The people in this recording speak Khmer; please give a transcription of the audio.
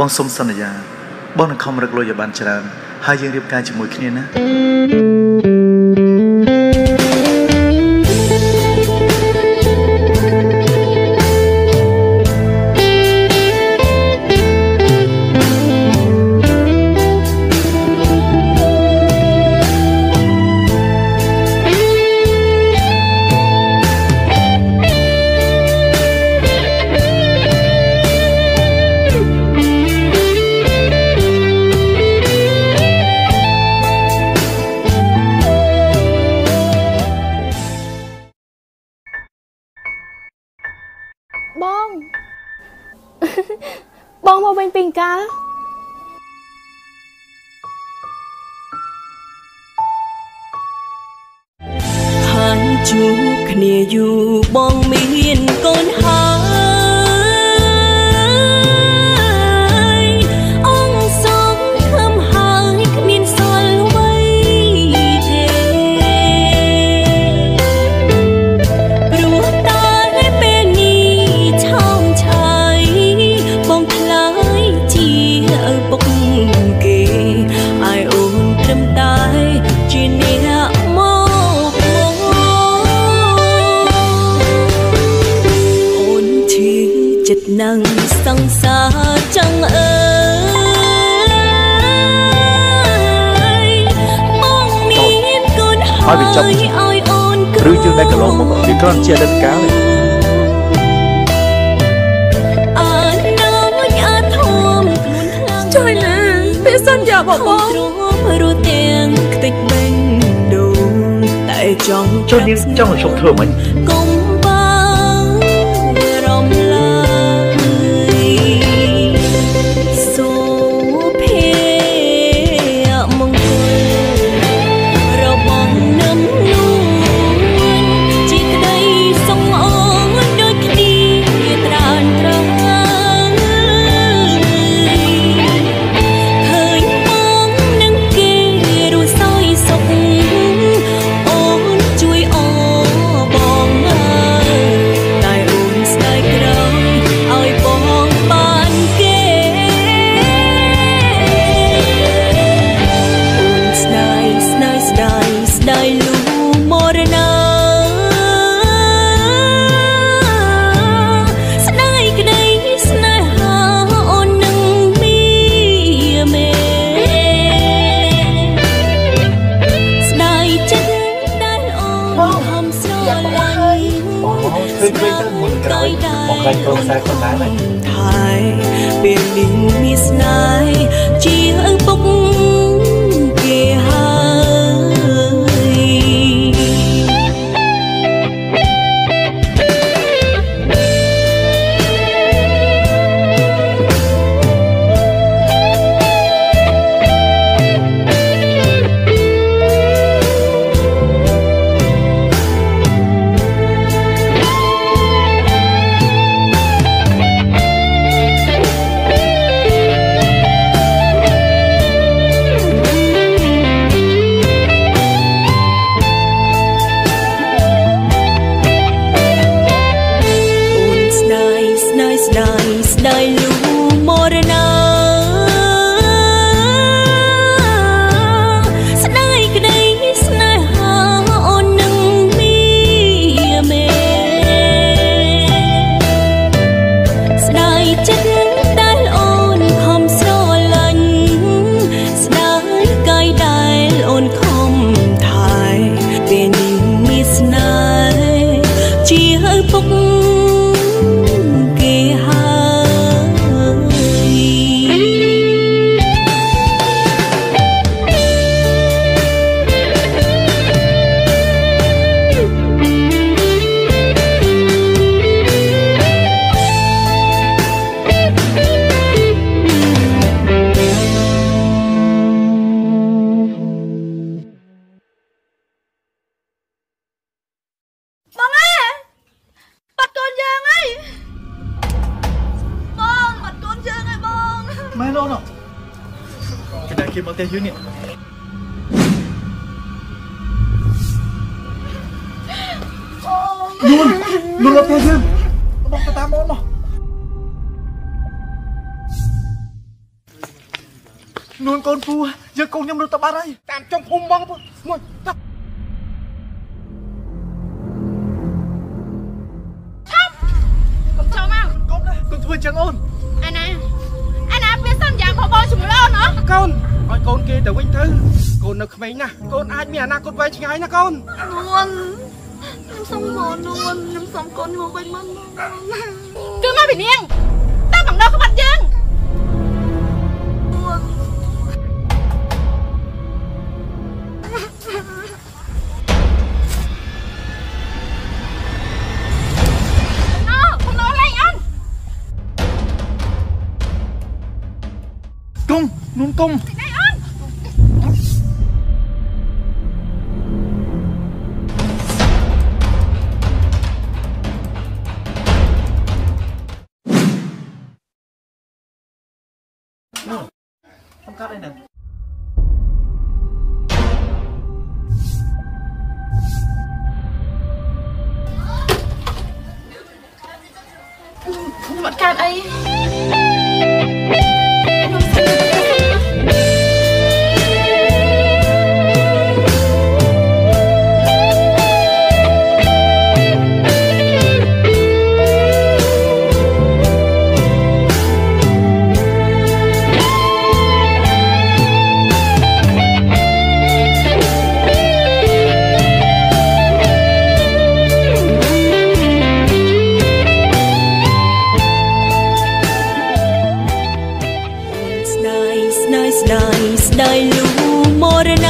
បងសុំសន្យា បងនឹងខំរឹកលុយឲ្យបានច្រើនហើយយើងរៀបការជាមួយគ្នាណា pinka ហើយជួបគ្នាយូរបងមី អាយអូនត្រឹមតែជាអ្នកមកមកអូនឈឺចិត្តនឹងសង្សារចឹងអើយបងមានគុណហើយឲ្យចាប់ឲ្យអូនឬជើងតែកន្លងមកវាគ្រាន់ជាអតីតកាលទេជួយលើ ពាក្យសន្យាបងបងទ្រាំរត់ទាំងខ្ទេចបេញដូងតែចង់ជន់នេះចង់ជុំធ្វើមិនកុំ មកខ្លាញ់កូនខ្សែខ្លួនដែរណាថាយពេលលីងមានស្នេហ៍ជាឪពុកគេហើយ ម៉ែលោកនោះគេតែគេមកតែយឺននេះយូនយូនមកតែយឺនបងទៅតាមអូនមកនួនកូនពូយើងកូនខ្ញុំរត់ទៅបាត់ហើយតាមចុងភូមិបងមួយតាកុំចូលមកកុំណាកុំធ្វើចឹងអូន សន្យាផងបងជាមួយអូនហ៎កូនឲ្យកូនគេទៅវិញទៅកូននៅក្មេងណាស់កូនអាចមានអនាគតវែងឆ្ងាយណាកូននួនខ្ញុំសុំមកនួនខ្ញុំសុំកូនមកវិញមកនួនគឺមកពីនាងតាមបំណងក្បត់យើង cung. Không cắt đây nè vẫn cắt ấy. ស្ដាយស្ដាយលូមរណ